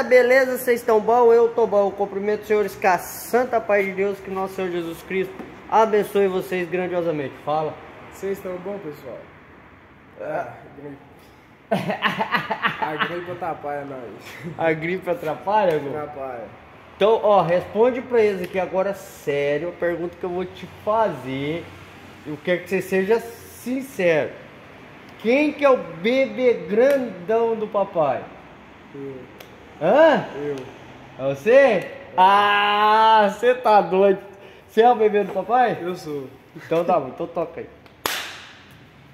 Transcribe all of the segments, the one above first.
Galera, beleza? Vocês estão bom? Eu tô bom. Cumprimento senhores com a santa paz de Deus, que nosso Senhor Jesus Cristo abençoe vocês grandiosamente. Fala. Vocês estão bom, pessoal? Ah, gripe. A gripe atrapalha nós. A gripe atrapalha, Gu? Atrapalha. Então, ó, responde pra eles aqui agora sério a pergunta que eu vou te fazer. Eu quero que você seja sincero. Quem que é o bebê grandão do papai? Eu. Hã? Eu. É você? Ah, você tá doido. Você é o bebê do papai? Eu sou. Então tá bom, então toca aí.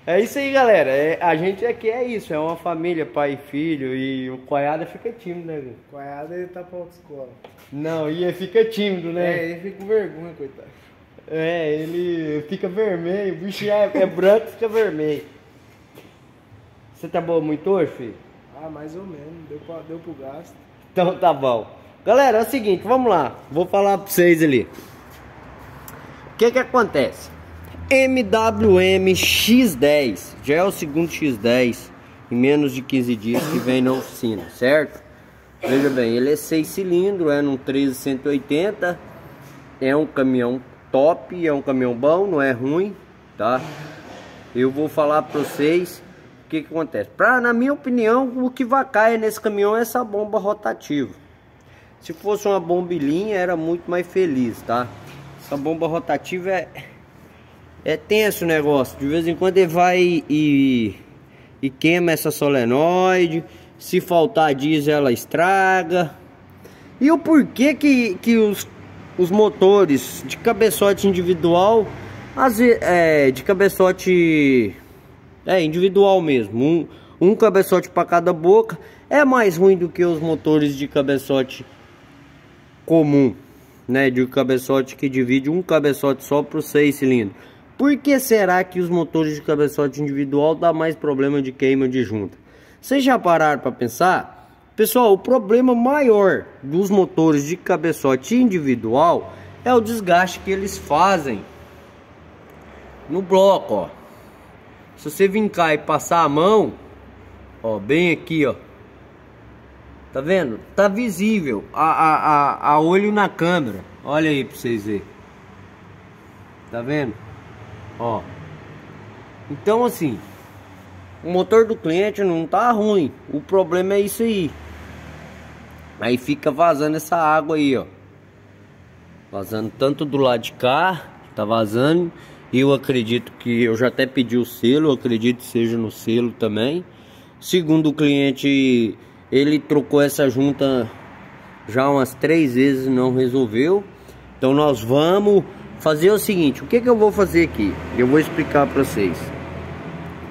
É isso aí, galera. É, a gente aqui é isso, é uma família, pai e filho, e o Coiada fica tímido, né, Gu? Coiada ele tá pra autoescola. Não, e ele fica tímido, É, né? ele fica com vergonha, coitado. É, ele fica vermelho, o bicho é, é branco fica vermelho. Você tá bom muito hoje, filho? Ah, mais ou menos. Deu, pra, deu pro gasto. Então tá bom. Galera, é o seguinte, vamos lá. Vou falar pra vocês ali. O que que acontece? MWM X10. Já é o segundo X10 em menos de 15 dias que vem na oficina, certo? Veja bem, ele é 6 cilindros, é num 13180. É um caminhão top, é um caminhão bom, não é ruim, tá? Eu vou falar pra vocês o que, que acontece. Pra, na minha opinião, o que vai cair nesse caminhão é essa bomba rotativa. Se fosse uma bombilhinha, era muito mais feliz, tá? Essa bomba rotativa é, é tenso o negócio. De vez em quando ele vai e, e queima essa solenoide. Se faltar diesel, ela estraga. E o porquê que, que os, os motores de cabeçote individual, ve- é, de cabeçote é individual mesmo, um, um cabeçote para cada boca, é mais ruim do que os motores de cabeçote comum, né? De cabeçote que divide um cabeçote só para os seis cilindros. Por que será que os motores de cabeçote individual dá mais problema de queima de junta? Vocês já pararam para pensar? Pessoal, o problema maior dos motores de cabeçote individual é o desgaste que eles fazem no bloco, ó. Se você vincar e passar a mão, ó, bem aqui, ó. Tá vendo? Tá visível a, a, a, a olho na câmera. Olha aí pra vocês verem. Tá vendo? Ó. Então assim, o motor do cliente não tá ruim. O problema é isso aí. Aí fica vazando essa água aí, ó. Vazando tanto do lado de cá, tá vazando. Eu acredito que eu já até pedi o selo, acredito que seja no selo também. Segundo o cliente, ele trocou essa junta já umas três vezes e não resolveu. Então nós vamos fazer o seguinte, o que, que eu vou fazer aqui? Eu vou explicar para vocês.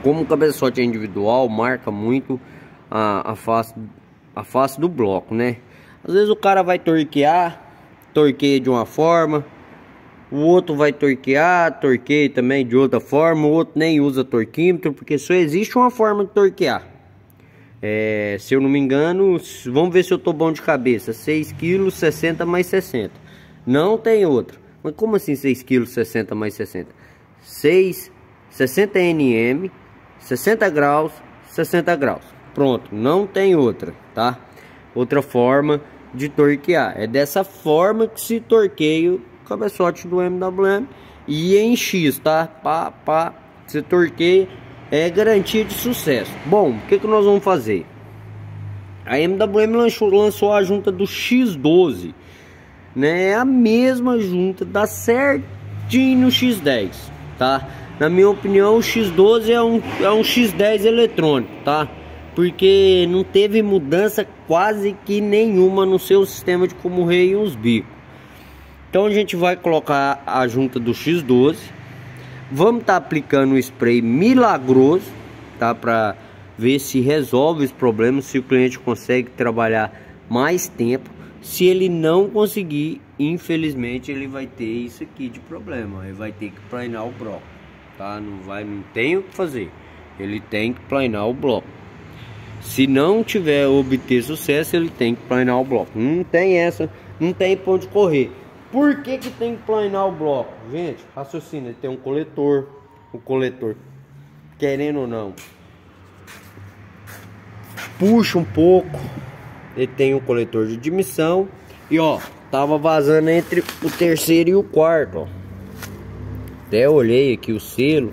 Como o cabeçote é individual, marca muito a, a, face, a face do bloco, né? Às vezes o cara vai torquear, torqueia de uma forma, o outro vai torquear, torqueia também de outra forma, o outro nem usa torquímetro, porque só existe uma forma de torquear. É, se eu não me engano, vamos ver se eu tô bom de cabeça, 6 kg 60 mais 60. Não tem outra. Mas como assim 6 kg 60 mais 60? 6, 60 nm, 60 graus, 60 graus. Pronto, não tem outra, tá? Outra forma de torquear. É dessa forma que se torqueia cabeçote do MWM e em X, tá? Pá, pá, você torqueia, é garantia de sucesso. Bom, o que, que nós vamos fazer? A MWM lançou, lançou a junta do X12, né? É a mesma junta, dá certinho no X10, tá? Na minha opinião, o X12 é um, é um X10 eletrônico, tá? Porque não teve mudança quase que nenhuma no seu sistema de como rei e os bicos. Então a gente vai colocar a junta do X12. Vamos estar aplicando o spray milagroso, tá? Para ver se resolve os problemas, se o cliente consegue trabalhar mais tempo. Se ele não conseguir, infelizmente ele vai ter isso aqui de problema. Ele vai ter que planear o bloco, tá? Não vai, não tem o que fazer. Ele tem que planear o bloco. Se não tiver obter sucesso, ele tem que planear o bloco. Não tem essa, não tem pra onde correr. Por que, que tem que planear o bloco? Gente, raciocina, tem um coletor. O coletor, querendo ou não, puxa um pouco ele tem um coletor de admissão e ó, tava vazando entre o terceiro e o quarto, ó. Até olhei aqui o selo.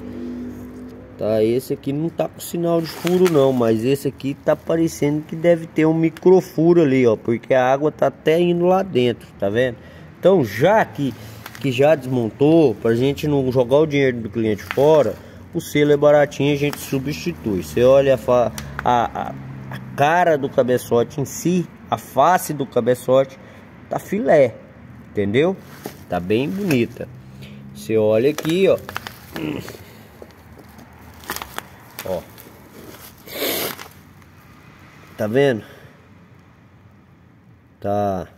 Tá, esse aqui não tá com sinal de furo não, mas esse aqui tá parecendo que deve ter um microfuro ali, ó, porque a água tá até indo lá dentro, tá vendo? Então, já que que já desmontou, pra gente não jogar o dinheiro do cliente fora, o selo é baratinho, a gente substitui. Você olha a, a, a cara do cabeçote em si, a face do cabeçote, tá filé, entendeu? Tá bem bonita. Você olha aqui, ó. Ó. Tá vendo? Tá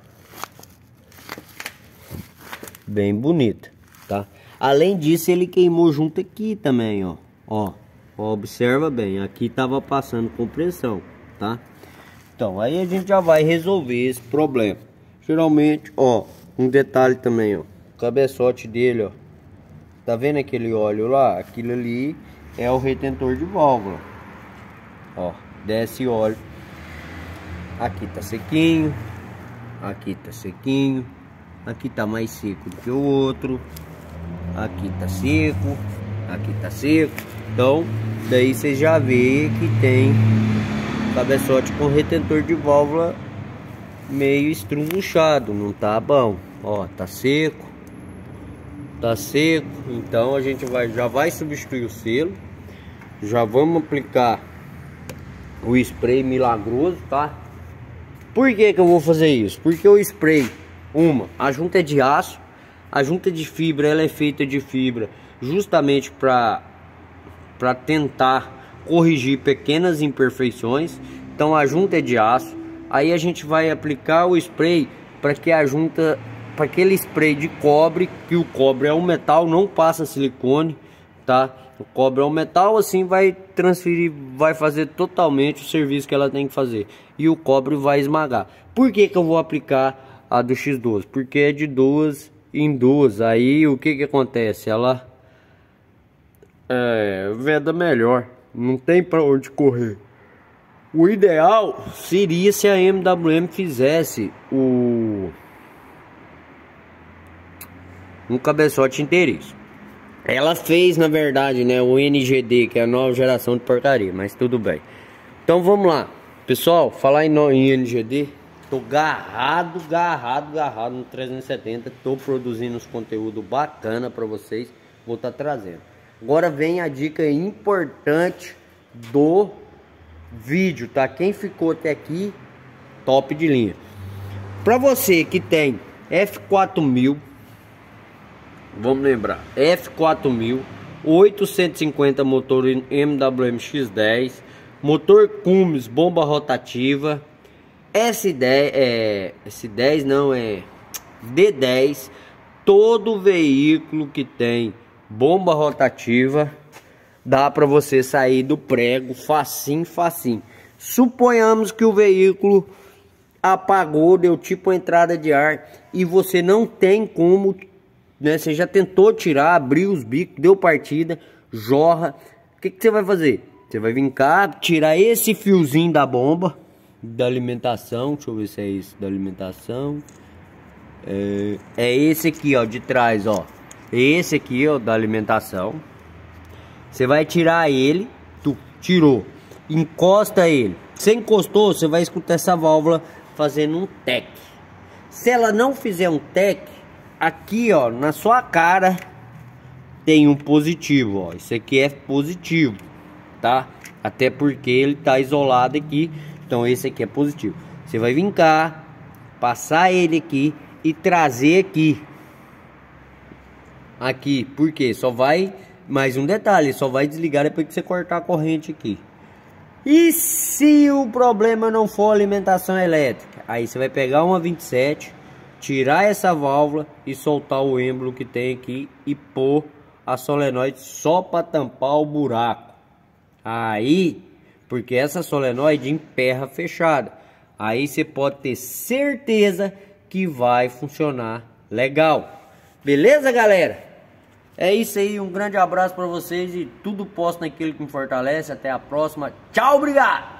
bem bonita, tá? Além disso, ele queimou junto aqui também, ó. Ó, observa bem, aqui tava passando compressão, tá? Então, aí a gente já vai resolver esse problema. Geralmente, ó, um detalhe também, ó. O cabeçote dele, ó. Tá vendo aquele óleo lá? Aquilo ali é o retentor de válvula. Ó, desce óleo. Aqui tá sequinho. Aqui tá sequinho. Aqui tá mais seco do que o outro. Aqui tá seco. Aqui tá seco. Então, daí você já vê que tem cabeçote com retentor de válvula meio estrunchado, não tá bom. Ó, tá seco. Tá seco, então a gente vai já vai substituir o selo. Já vamos aplicar o spray milagroso, tá? Por que que eu vou fazer isso? Porque o spray, uma, a junta é de aço, a junta de fibra, ela é feita de fibra justamente para para tentar corrigir pequenas imperfeições. Então a junta é de aço. Aí a gente vai aplicar o spray para que a junta, para aquele spray de cobre, que o cobre é um metal, não passa silicone, tá? O cobre é um metal, assim vai transferir, vai fazer totalmente o serviço que ela tem que fazer. E o cobre vai esmagar. Por que que eu vou aplicar a do X12? Porque é de duas em duas. Aí o que que acontece? Ela é, veda melhor. Não tem para onde correr. O ideal seria se a MWM fizesse o um cabeçote inteiriço. Ela fez, na verdade, né, o NGD, que é a nova geração de porcaria, mas tudo bem. Então vamos lá. Pessoal, falar em, em NGD, tô garrado, garrado, garrado no 370, tô produzindo uns conteúdos bacana para vocês, vou estar tá trazendo. Agora vem a dica importante do vídeo, tá? Quem ficou até aqui, top de linha. Para você que tem F4000, vamos lembrar, F4000, 850 motor MWM X10, motor Cummins bomba rotativa, S10, é, S10 não é D10, todo veículo que tem bomba rotativa, dá para você sair do prego facinho, facinho. Suponhamos que o veículo apagou, deu tipo entrada de ar e você não tem como, né? Você já tentou tirar, abrir os bicos, deu partida, jorra. O que, que você vai fazer? Você vai vir cá, tirar esse fiozinho da bomba da alimentação. Deixa eu ver se é isso da alimentação. É, é esse aqui, ó, de trás, ó. Esse aqui, ó, da alimentação. Você vai tirar ele, tu tirou, encosta ele. Você encostou, você vai escutar essa válvula fazendo um tec. Se ela não fizer um tec, aqui, ó, na sua cara tem um positivo, ó. Isso aqui é positivo, tá? Até porque ele tá isolado aqui, então esse aqui é positivo. Você vai vir cá, passar ele aqui e trazer aqui aqui, porque só vai, mais um detalhe, só vai desligar depois que você cortar a corrente aqui. E se o problema não for alimentação elétrica? Aí você vai pegar uma 27, tirar essa válvula e soltar o êmbolo que tem aqui e pôr a solenoide só para tampar o buraco. Aí, porque essa solenoide emperra fechada. Aí você pode ter certeza que vai funcionar legal. Beleza, galera? É isso aí, um grande abraço para vocês e tudo posto naquilo que me fortalece. Até a próxima. Tchau, obrigado!